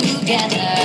together.